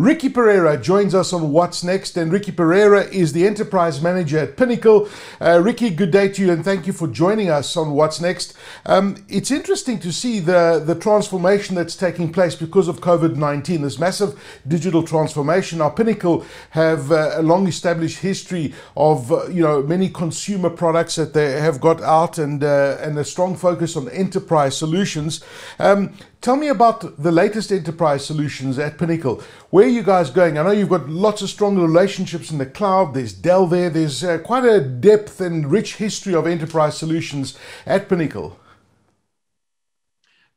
Ricky Pereira joins us on What's Next, and Ricky Pereira is the enterprise manager at Pinnacle. Uh, Ricky, good day to you, and thank you for joining us on What's Next. Um, it's interesting to see the, the transformation that's taking place because of COVID 19, this massive digital transformation. Our Pinnacle have uh, a long established history of uh, you know many consumer products that they have got out and, uh, and a strong focus on enterprise solutions. Um, Tell me about the latest enterprise solutions at Pinnacle. Where are you guys going? I know you've got lots of strong relationships in the cloud. There's Dell there. There's uh, quite a depth and rich history of enterprise solutions at Pinnacle.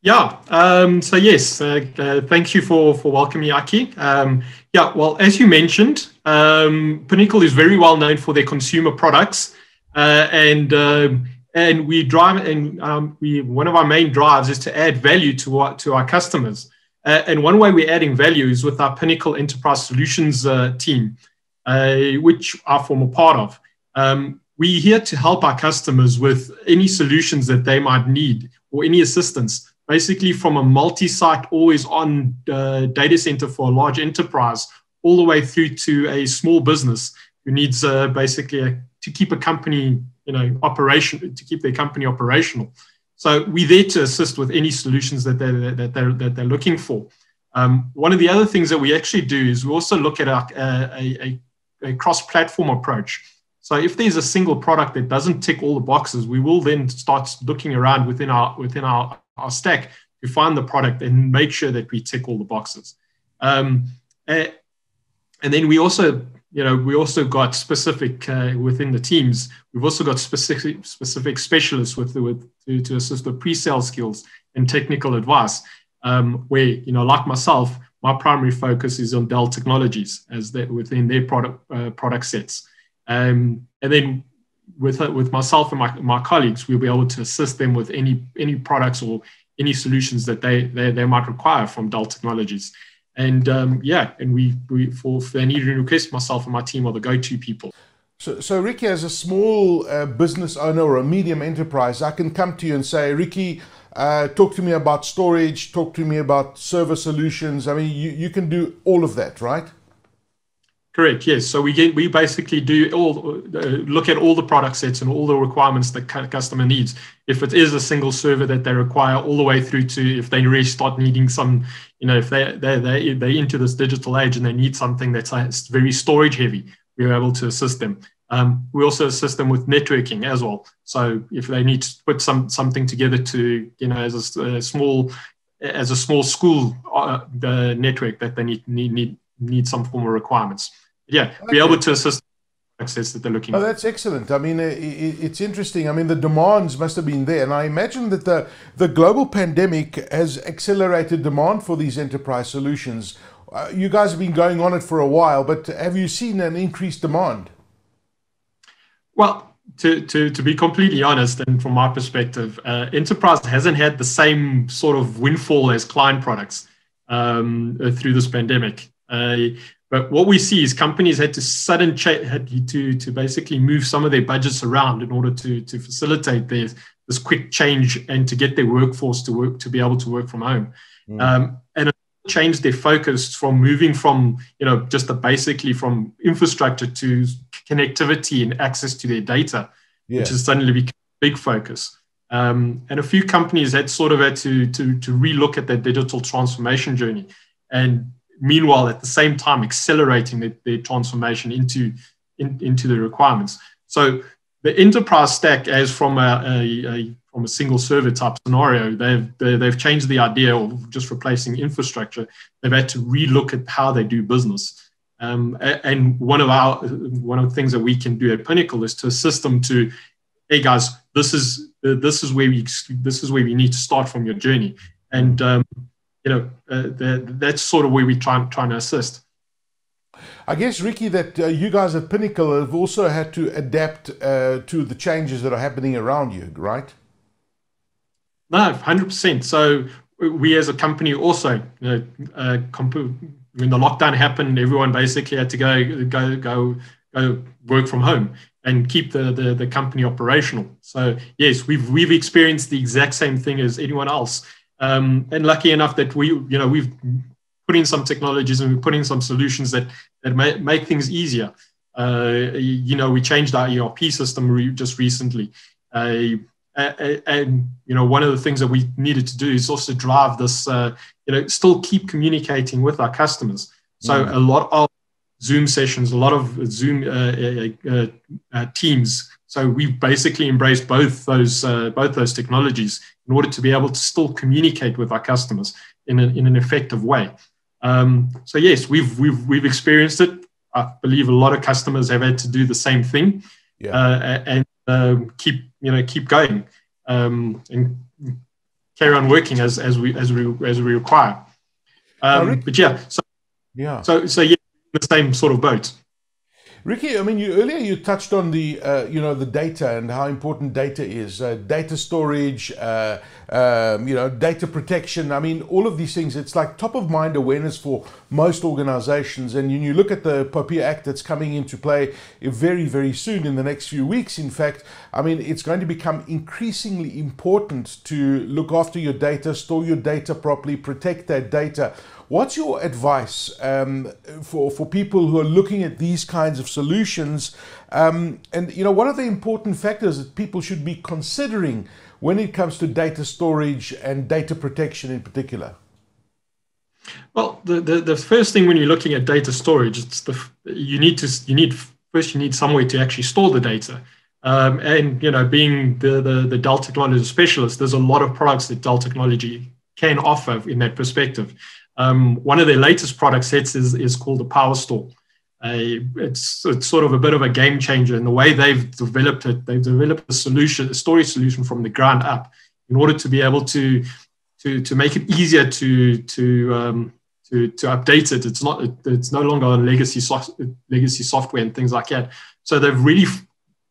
Yeah. Um, so yes, uh, uh, thank you for for welcoming Aki. Um, yeah. Well, as you mentioned, um, Pinnacle is very well known for their consumer products, uh, and um, and we drive and um, we one of our main drives is to add value to our to our customers. Uh, and one way we're adding value is with our pinnacle enterprise solutions uh, team uh, which i form a part of. Um, we're here to help our customers with any solutions that they might need or any assistance basically from a multi-site always on uh, data center for a large enterprise all the way through to a small business who needs uh, basically a, to keep a company you know, operation to keep their company operational. So we're there to assist with any solutions that they're, that they're, that they're looking for. Um, one of the other things that we actually do is we also look at our, a, a, a cross-platform approach. So if there's a single product that doesn't tick all the boxes, we will then start looking around within our within our, our stack to find the product and make sure that we tick all the boxes. Um, and then we also you know, we also got specific uh, within the teams. We've also got specific specific specialists with, with to, to assist with pre-sale skills and technical advice. Um, where you know, like myself, my primary focus is on Dell Technologies as they, within their product uh, product sets. Um, and then with with myself and my, my colleagues, we'll be able to assist them with any any products or any solutions that they they, they might require from Dell Technologies. And um, yeah, and we, we for, any request, myself and my team are the go-to people. So, so Ricky, as a small uh, business owner or a medium enterprise, I can come to you and say, Ricky, uh, talk to me about storage, talk to me about server solutions. I mean, you, you can do all of that, right? Correct. Yes. So we get we basically do all uh, look at all the product sets and all the requirements that customer needs. If it is a single server that they require, all the way through to if they really start needing some, you know, if they they they they into this digital age and they need something that's uh, very storage heavy, we're able to assist them. Um, we also assist them with networking as well. So if they need to put some something together to, you know, as a, a small as a small school uh, the network that they need need need need some formal requirements yeah, be able to assist access that they're looking oh, for. That's excellent. I mean, it's interesting. I mean, the demands must have been there. And I imagine that the, the global pandemic has accelerated demand for these enterprise solutions. Uh, you guys have been going on it for a while, but have you seen an increased demand? Well, to, to, to be completely honest, and from my perspective, uh, enterprise hasn't had the same sort of windfall as client products um, through this pandemic. Uh, but what we see is companies had to sudden cha- had to to basically move some of their budgets around in order to to facilitate their, this quick change and to get their workforce to work to be able to work from home. Mm. Um, and change their focus from moving from you know just the basically from infrastructure to connectivity and access to their data, yeah. which has suddenly become a big focus. Um, and a few companies had sort of had to to to relook at their digital transformation journey and meanwhile at the same time accelerating their, their transformation into in, into the requirements. So the enterprise stack as from a, a, a from a single server type scenario they've they, have changed the idea of just replacing infrastructure. They've had to relook at how they do business. Um, and one of our one of the things that we can do at pinnacle is to assist them to hey guys this is this is where we this is where we need to start from your journey. And um, you know, uh, the, that's sort of where we try trying to assist. I guess, Ricky, that uh, you guys at Pinnacle have also had to adapt uh, to the changes that are happening around you, right? No, hundred percent. So we, as a company, also, you know, uh, comp- when the lockdown happened, everyone basically had to go go go go work from home and keep the, the, the company operational. So yes, we've we've experienced the exact same thing as anyone else um, and lucky enough that we, you know, we've put in some technologies and we put in some solutions that that may, make things easier. Uh, you know, we changed our ERP system re- just recently. Uh, and you know one of the things that we needed to do is also drive this uh, you know still keep communicating with our customers so mm. a lot of zoom sessions a lot of zoom uh, uh, uh, uh teams so we've basically embraced both those uh, both those technologies in order to be able to still communicate with our customers in, a, in an effective way um, so yes we've we've we've experienced it i believe a lot of customers have had to do the same thing yeah. and um, keep you know keep going um, and carry on working as as we as we as we require. Um, but yeah, so yeah, so so yeah, the same sort of boat. Ricky, I mean, you, earlier you touched on the, uh, you know, the data and how important data is, uh, data storage, uh, um, you know, data protection. I mean, all of these things. It's like top of mind awareness for most organizations. And when you look at the POPIA Act that's coming into play very, very soon in the next few weeks. In fact, I mean, it's going to become increasingly important to look after your data, store your data properly, protect that data. What's your advice um, for, for people who are looking at these kinds of solutions? Um, and, you know, what are the important factors that people should be considering when it comes to data storage and data protection in particular? Well, the, the, the first thing when you're looking at data storage, it's the you need to you need first you need somewhere to actually store the data. Um, and you know, being the, the the Dell technology specialist, there's a lot of products that Dell technology can offer in that perspective. Um, one of their latest product sets is, is called the PowerStore. Uh, it's, it's sort of a bit of a game changer in the way they've developed it. They've developed a solution, a storage solution from the ground up in order to be able to, to, to make it easier to, to, um, to, to update it. It's, not, it's no longer on legacy, legacy software and things like that. So they've really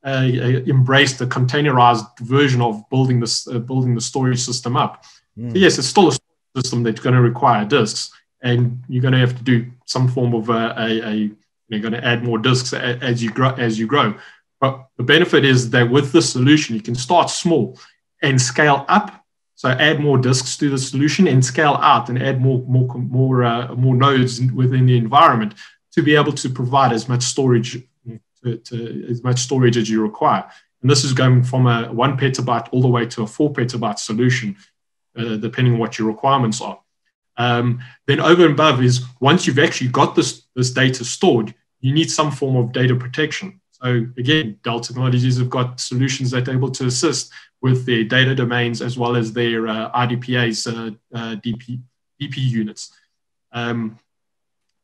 uh, uh, embraced the containerized version of building, this, uh, building the storage system up. Mm. So yes, it's still a system that's going to require disks, and you're going to have to do some form of a, a, a you're going to add more disks as you grow as you grow. But the benefit is that with the solution, you can start small and scale up. So add more disks to the solution and scale out and add more more more uh, more nodes within the environment to be able to provide as much storage to, to, as much storage as you require. And this is going from a one petabyte all the way to a four petabyte solution uh, depending on what your requirements are. Um, then over and above is once you've actually got this, this data stored, you need some form of data protection. So again, Dell Technologies have got solutions that are able to assist with their data domains as well as their uh, IDPA's uh, uh, DP, DP units. Um,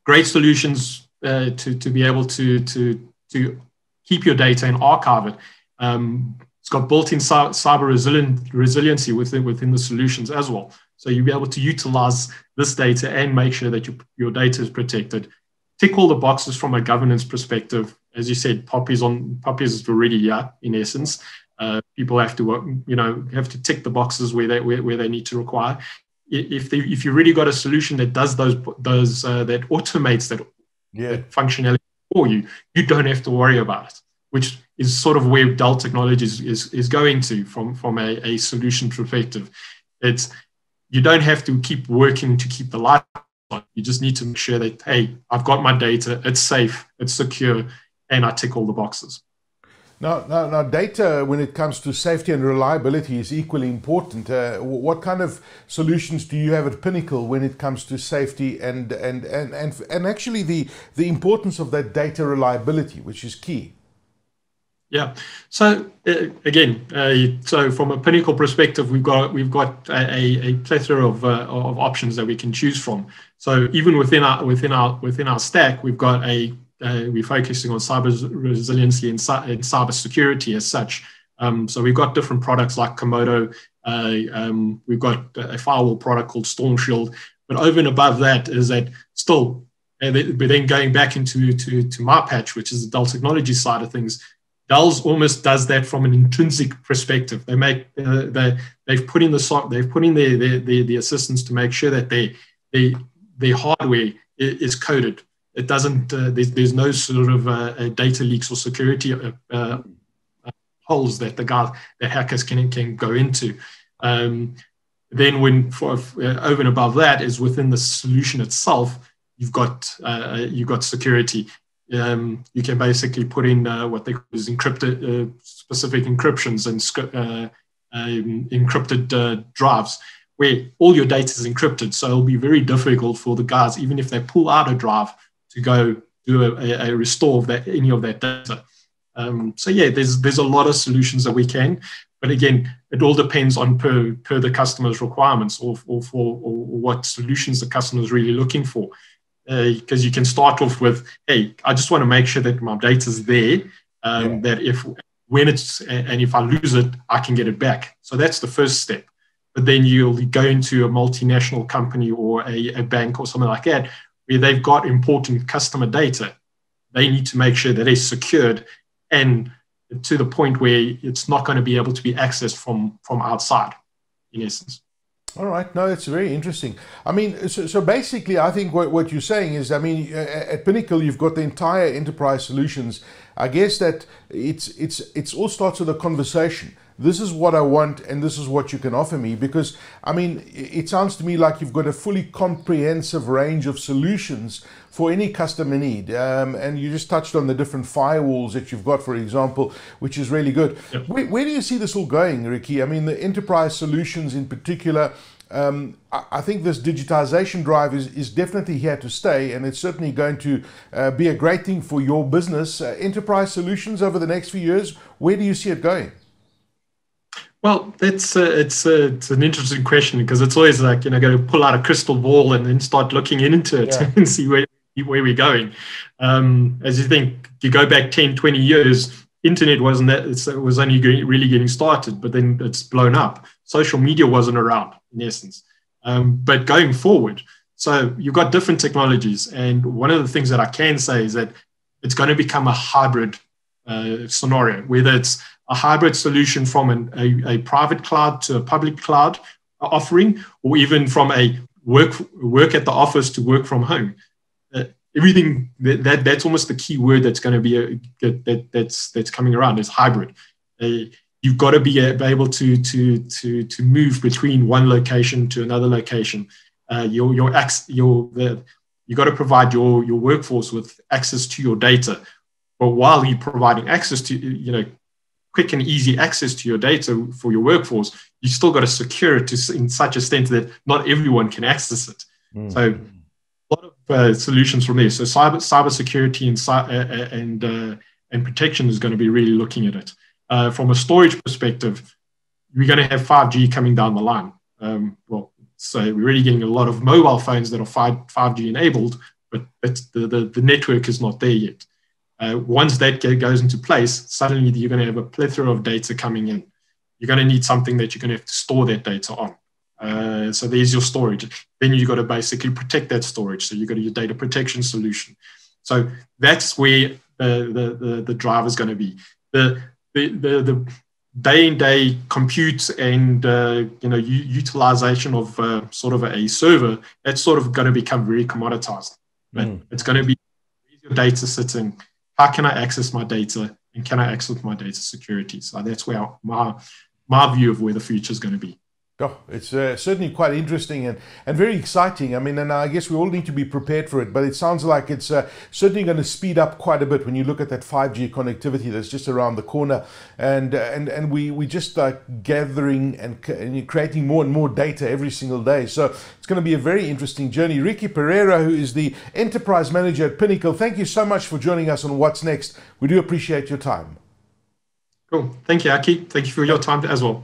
great solutions uh, to, to be able to, to, to keep your data and archive it. Um, it's got built-in cyber resilient, resiliency within, within the solutions as well. So you'll be able to utilize this data and make sure that your, your data is protected. Tick all the boxes from a governance perspective. As you said, POPIA's on poppies is already yeah, in essence. Uh, people have to work, you know, have to tick the boxes where they where, where they need to require. If they, if you really got a solution that does those those uh, that automates that, yeah. that functionality for you, you don't have to worry about it. Which is sort of where Dell Technologies is, is, is going to from, from a, a solution perspective. It's you don't have to keep working to keep the light You just need to make sure that, hey, I've got my data, it's safe, it's secure, and I tick all the boxes. Now, now, now, data when it comes to safety and reliability is equally important. Uh, what kind of solutions do you have at Pinnacle when it comes to safety and and and and, and actually the the importance of that data reliability, which is key? Yeah. So uh, again, uh, so from a Pinnacle perspective, we've got we've got a, a plethora of, uh, of options that we can choose from. So even within our within our within our stack, we've got a uh, we're focusing on cyber resiliency and, and cyber security as such. Um, so we've got different products like Comodo. Uh, um, we've got a firewall product called Stormshield. But over and above that is that still, but then going back into to, to MyPatch, which is the Dell technology side of things, Dell's almost does that from an intrinsic perspective. They make uh, they they've put in the they've put in their, their, their, the assistance to make sure that they their hardware is coded. It doesn't uh, there's, there's no sort of uh, data leaks or security uh, uh, holes that the guy the hackers can can go into. Um, Then, when for, uh, over and above that is within the solution itself, you've got you've got security. Um, you can basically put in uh, what they call encrypted uh, specific encryptions and uh, um, encrypted uh, drives where all your data is encrypted. So it'll be very difficult for the guys, even if they pull out a drive, to go do a, a restore of that any of that data. Um, so yeah, there's there's a lot of solutions that we can, but again, it all depends on per per the customer's requirements or, or for or what solutions the customer is really looking for because uh, you can start off with, hey, I just want to make sure that my data is there, um, yeah. that if when it's and if I lose it, I can get it back. So that's the first step. But then you'll go into a multinational company or a, a bank or something like that, where they've got important customer data. They need to make sure that it's secured and to the point where it's not going to be able to be accessed from from outside, in essence. All right, no, it's very interesting. I mean, so, so basically, I think what, what you're saying is, I mean, at Pinnacle, you've got the entire enterprise solutions. I guess that it's it's it's all starts with a conversation. This is what I want, and this is what you can offer me. Because I mean, it sounds to me like you've got a fully comprehensive range of solutions for any customer need. Um, and you just touched on the different firewalls that you've got, for example, which is really good. Yep. Where, where, do you see this all going, Ricky? I mean, the enterprise solutions in particular. Um, I, think this digitization drive is, is definitely here to stay, and it's certainly going to uh, be a great thing for your business. Uh, enterprise solutions over the next few years, where do you see it going? Well, that's uh, it's uh, it's an interesting question because it's always like you know, going to pull out a crystal ball and then start looking into it yeah. and see where where we're going. Um, as you think, you go back 10, 20 years, internet wasn't that, it was only really getting started, but then it's blown up. Social media wasn't around in essence. Um, but going forward, so you've got different technologies. And one of the things that I can say is that it's going to become a hybrid uh, scenario, whether it's a hybrid solution from an, a, a private cloud to a public cloud offering, or even from a work work at the office to work from home everything that, that, that's almost the key word that's going to be a, that, that's that's coming around is hybrid. Uh, you've got to be able to to to to move between one location to another location. Uh, your your your the, you got to provide your your workforce with access to your data, but while you're providing access to you know quick and easy access to your data for your workforce, you still got to secure it to, in such a extent that not everyone can access it. Mm. So a lot of uh, solutions from there. So cyber cybersecurity and uh, and uh, and protection is going to be really looking at it. Uh, from a storage perspective, we're going to have 5G coming down the line. Um, well, so we're really getting a lot of mobile phones that are 5, 5G enabled, but the, the, the network is not there yet. Uh, once that goes into place, suddenly you're going to have a plethora of data coming in. You're going to need something that you're going to have to store that data on. Uh, so there's your storage. Then you've got to basically protect that storage. So you've got your data protection solution. So that's where the, the, the, the drive is going to be. The, the, the, the day in day compute and uh, you know u- utilization of uh, sort of a server that's sort of going to become very commoditized but mm. it's going to be your data sitting how can i access my data and can i access my data security? So that's where my my view of where the future is going to be Oh, it's uh, certainly quite interesting and, and very exciting. I mean, and I guess we all need to be prepared for it, but it sounds like it's uh, certainly going to speed up quite a bit when you look at that 5G connectivity that's just around the corner. And uh, and, and we, we just like gathering and, and creating more and more data every single day. So it's going to be a very interesting journey. Ricky Pereira, who is the enterprise manager at Pinnacle, thank you so much for joining us on What's Next. We do appreciate your time. Cool. Thank you, Aki. Thank you for your time as well.